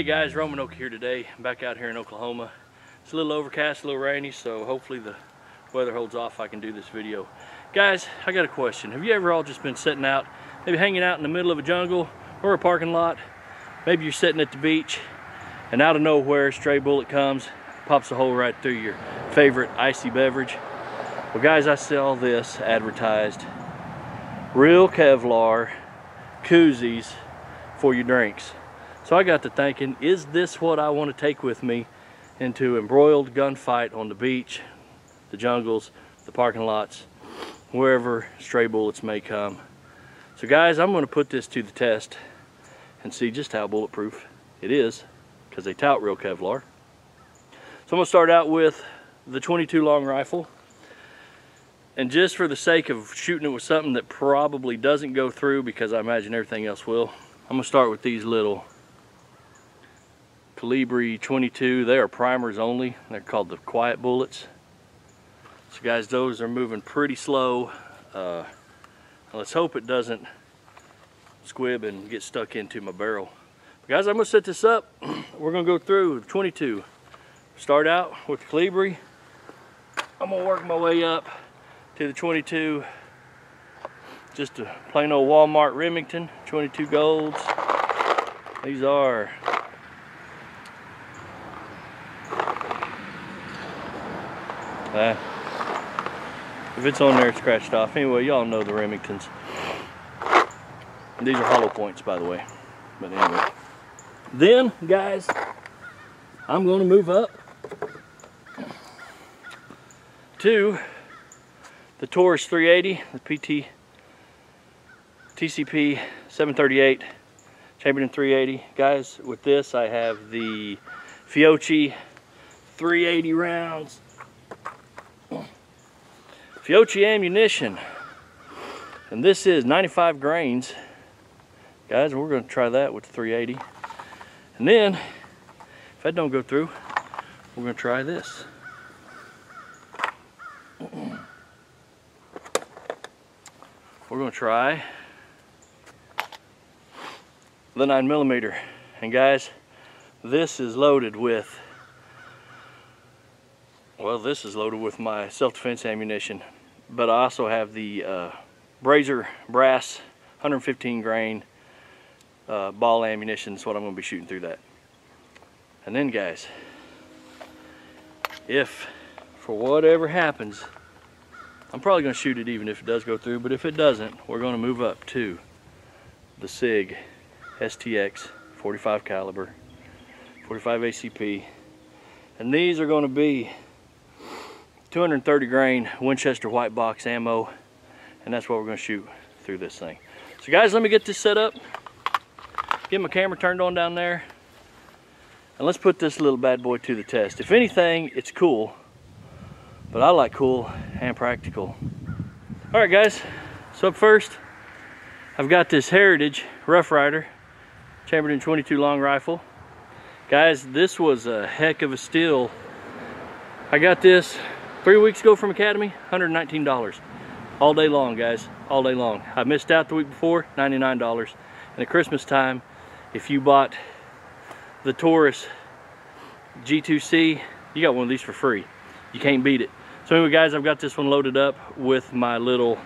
Hey guys, Roaming Okie here today. I'm back out here in Oklahoma. It's a little overcast, a little rainy, so hopefully the weather holds off I can do this video. Guys, I got a question. Have you ever all just been sitting out, maybe hanging out in the middle of a jungle or a parking lot? Maybe you're sitting at the beach and out of nowhere, a stray bullet comes, pops a hole right through your favorite icy beverage. Well guys, I saw this advertised. Real Kevlar koozies for your drinks. So I got to thinking, is this what I want to take with me into embroiled gunfight on the beach, the jungles, the parking lots, wherever stray bullets may come. So guys, I'm going to put this to the test and see just how bulletproof it is because they tout real Kevlar. So I'm going to start out with the 22 long rifle. And just for the sake of shooting it with something that probably doesn't go through because I imagine everything else will, I'm going to start with these little Colibri 22. They are primers only. They're called the quiet bullets. So guys, those are moving pretty slow. Uh, let's hope it doesn't squib and get stuck into my barrel. But guys, I'm gonna set this up. We're gonna go through 22. Start out with the Colibri. I'm gonna work my way up to the 22. Just a plain old Walmart Remington, 22 golds. These are Uh, if it's on there, it's scratched off. Anyway, y'all know the Remingtons. These are hollow points, by the way. But anyway. Then, guys, I'm going to move up to the Taurus 380, the PT TCP 738 Chamberlain 380. Guys, with this I have the Fiocchi 380 rounds Fiocchi ammunition. And this is 95 grains. Guys, we're going to try that with the 380. And then, if that don't go through, we're going to try this. We're going to try the 9 millimeter. And guys, this is loaded with well, this is loaded with my self-defense ammunition, but I also have the uh, Blazer Brass 115 grain uh, ball ammunition. That's what I'm going to be shooting through that. And then, guys, if for whatever happens, I'm probably going to shoot it even if it does go through, but if it doesn't, we're going to move up to the SIG STX 45 caliber, 45 ACP, and these are going to be 230 grain Winchester white box ammo and that's what we're going to shoot through this thing. So guys, let me get this set up, get my camera turned on down there, and let's put this little bad boy to the test. If anything, it's cool, but I like cool and practical. All right guys, so up first, I've got this Heritage Rough Rider chambered in 22 long rifle. Guys, this was a heck of a steal. I got this Three weeks ago from Academy, $119. All day long, guys, all day long. I missed out the week before, $99. And at Christmas time, if you bought the Taurus G2C, you got one of these for free. You can't beat it. So anyway, guys, I've got this one loaded up with my little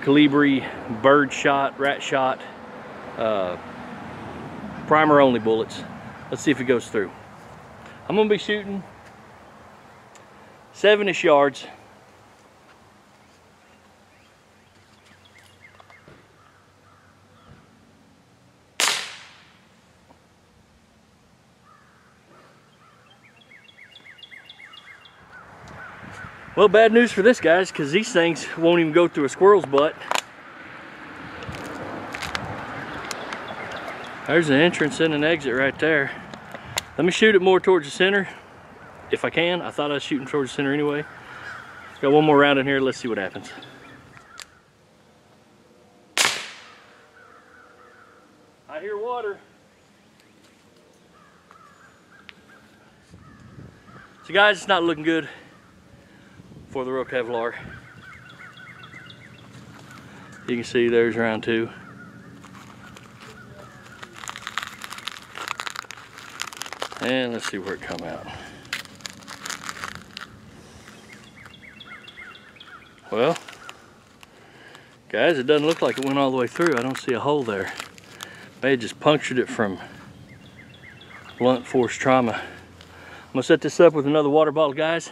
Colibri bird shot, rat shot, uh, primer only bullets. Let's see if it goes through. I'm gonna be shooting seven-ish yards. Well, bad news for this, guys, because these things won't even go through a squirrel's butt. There's an entrance and an exit right there. Let me shoot it more towards the center if I can. I thought I was shooting towards the center anyway. Got one more round in here. Let's see what happens. I hear water. So guys, it's not looking good for the real Kevlar. You can see there's round two. And let's see where it come out. Well, guys, it doesn't look like it went all the way through. I don't see a hole there. May have just punctured it from blunt force trauma. I'm gonna set this up with another water bottle, guys.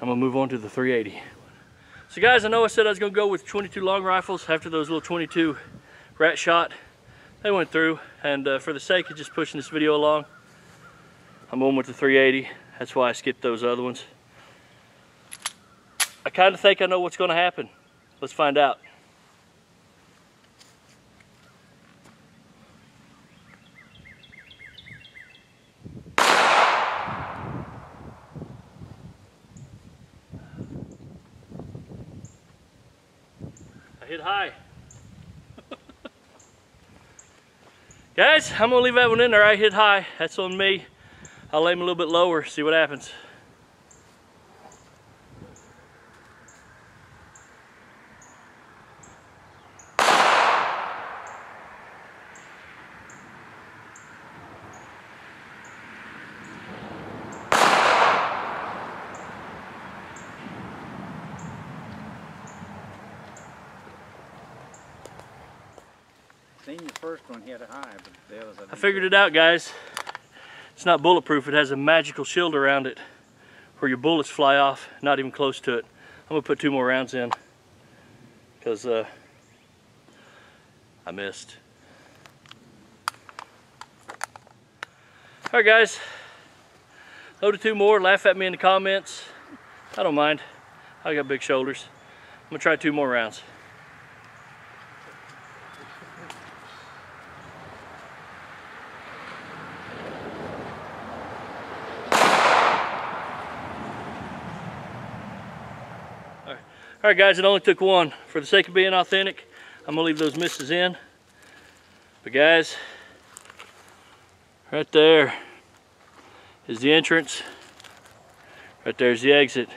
I'm gonna move on to the 380. So guys, I know I said I was gonna go with 22 long rifles after those little 22 rat shot. They went through, and uh, for the sake of just pushing this video along, I'm on with the 380. That's why I skipped those other ones. I kind of think I know what's gonna happen. Let's find out. I hit high. Guys, I'm gonna leave that one in there. I hit high. That's on me. I'll aim a little bit lower, see what happens. Seen the first one hit high, but the others I figured it out, guys. It's not bulletproof. It has a magical shield around it where your bullets fly off, not even close to it. I'm gonna put two more rounds in because uh, I missed. All right, guys. Loaded two more. Laugh at me in the comments. I don't mind. I got big shoulders. I'm gonna try two more rounds. All right, guys, it only took one. For the sake of being authentic, I'm gonna leave those misses in. But guys, right there is the entrance. Right there's the exit.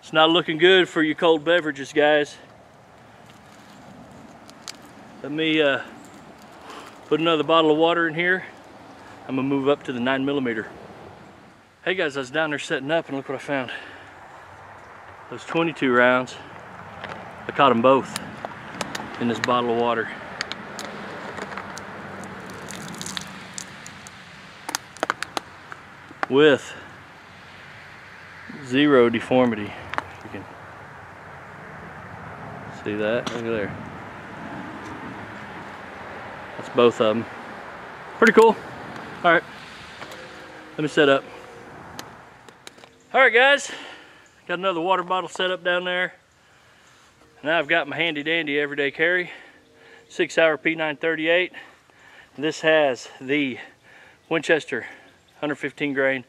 It's not looking good for your cold beverages, guys. Let me uh, put another bottle of water in here. I'm gonna move up to the nine millimeter. Hey guys, I was down there setting up and look what I found. Those 22 rounds, I caught them both in this bottle of water. With zero deformity. You can see that, look there. That's both of them. Pretty cool. All right, let me set up. All right, guys. Got another water bottle set up down there. Now I've got my handy dandy everyday carry, SIG Sauer P938. This has the Winchester 115 grain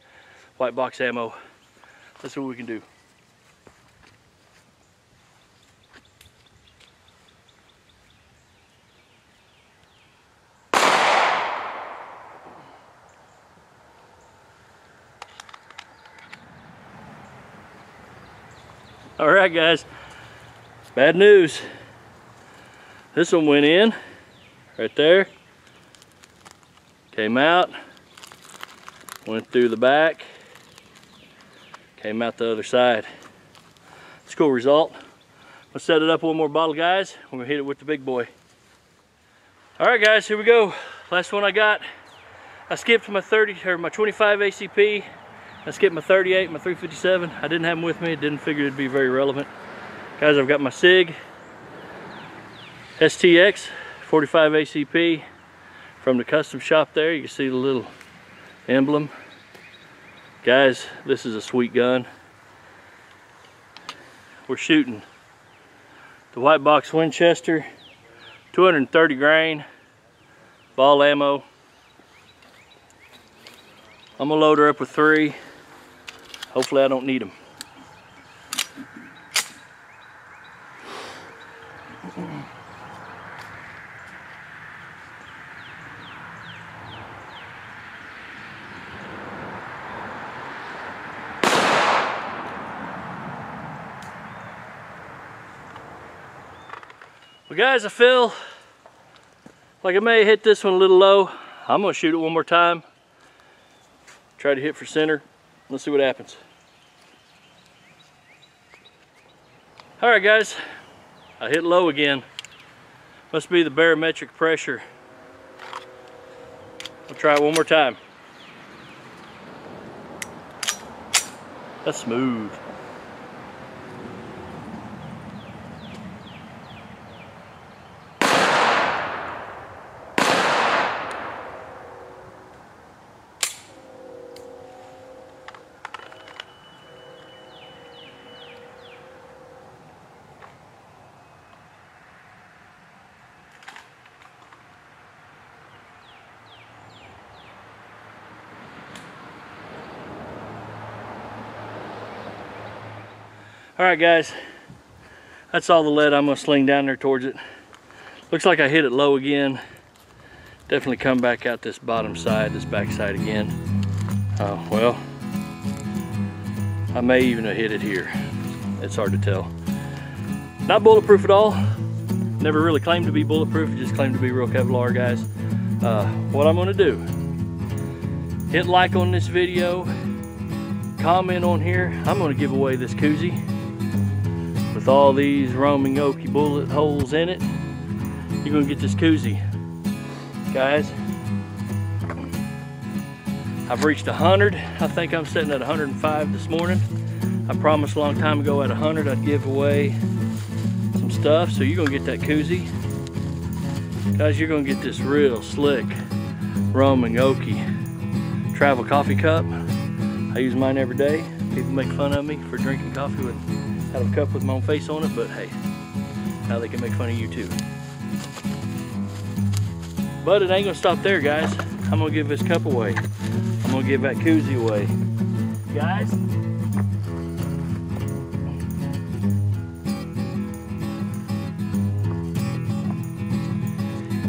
white box ammo. Let's see what we can do. All right, guys. Bad news. This one went in right there. Came out. Went through the back. Came out the other side. It's a cool result. Let's set it up one more bottle, guys. We're gonna hit it with the big boy. All right, guys, here we go. Last one I got. I skipped my 30 or my 25 ACP I skipped my 38, my 357. I didn't have them with me. Didn't figure it'd be very relevant. Guys, I've got my SIG STX 45 ACP from the custom shop there. You can see the little emblem. Guys, this is a sweet gun. We're shooting the white box Winchester 230 grain ball ammo. I'm gonna load her up with three. Hopefully I don't need them. Well guys, I feel like I may hit this one a little low. I'm gonna shoot it one more time Try to hit for center. Let's see what happens. All right, guys. I hit low again. Must be the barometric pressure. We'll try it one more time. That's smooth. All right, guys. That's all the lead I'm gonna sling down there towards it. Looks like I hit it low again. Definitely come back out this bottom side, this back side again. Uh, well, I may even have hit it here. It's hard to tell. Not bulletproof at all. Never really claimed to be bulletproof, just claimed to be real Kevlar, guys. Uh, what I'm gonna do, hit like on this video, comment on here. I'm gonna give away this koozie with all these Roaming Okie bullet holes in it. You're gonna get this koozie. Guys, I've reached 100. I think I'm sitting at 105 this morning. I promised a long time ago at 100 I'd give away some stuff, so you're gonna get that koozie. Guys, you're gonna get this real slick Roaming Okie travel coffee cup. I use mine every day. People make fun of me for drinking coffee with of a cup with my own face on it, but hey, now they can make fun of you too. But it ain't gonna stop there, guys. I'm gonna give this cup away. I'm gonna give that koozie away. Guys,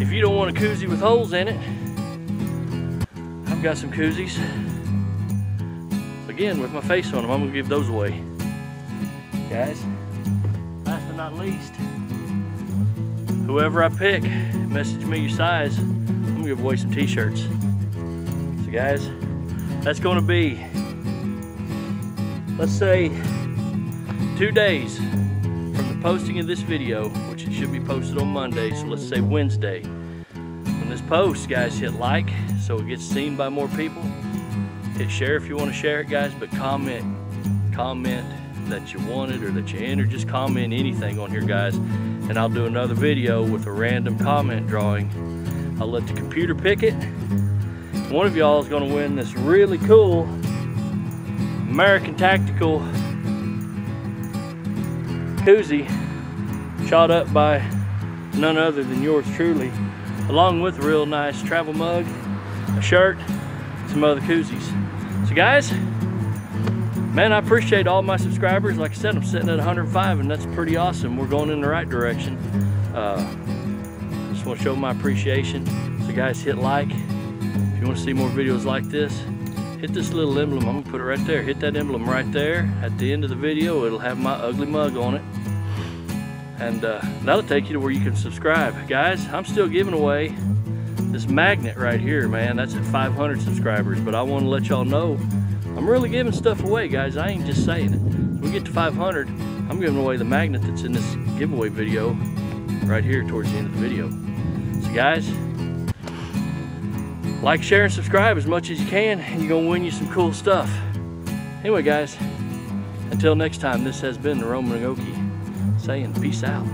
if you don't want a koozie with holes in it, I've got some koozies. Again, with my face on them, I'm gonna give those away. Mm-hmm. Guys, last but not least, whoever I pick, message me your size, I'm gonna give away some t-shirts. So guys, that's gonna be, let's say, two days from the posting of this video, which it should be posted on Monday, so let's say Wednesday. When this post, guys, hit like, so it gets seen by more people. Hit share if you wanna share it, guys, but comment, comment that you wanted or that you entered, just comment anything on here, guys, and I'll do another video with a random comment drawing. I'll let the computer pick it. One of y'all is gonna win this really cool American Tactical koozie shot up by none other than yours truly, along with a real nice travel mug, a shirt, some other koozies. So guys, man, I appreciate all my subscribers. Like I said, I'm sitting at 105 and that's pretty awesome. We're going in the right direction. Uh, just want to show my appreciation. So guys, hit like. If you want to see more videos like this, hit this little emblem. I'm gonna put it right there. Hit that emblem right there. At the end of the video, it'll have my ugly mug on it. And uh, that'll take you to where you can subscribe. Guys, I'm still giving away this magnet right here, man. That's at 500 subscribers, but I want to let y'all know I'm really giving stuff away, guys. I ain't just saying it. When we get to 500, I'm giving away the magnet that's in this giveaway video right here towards the end of the video. So guys, like, share, and subscribe as much as you can, and you're gonna win you some cool stuff. Anyway, guys, until next time, this has been the Roaming Okie saying peace out.